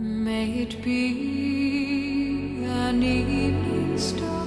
May it be an evening star.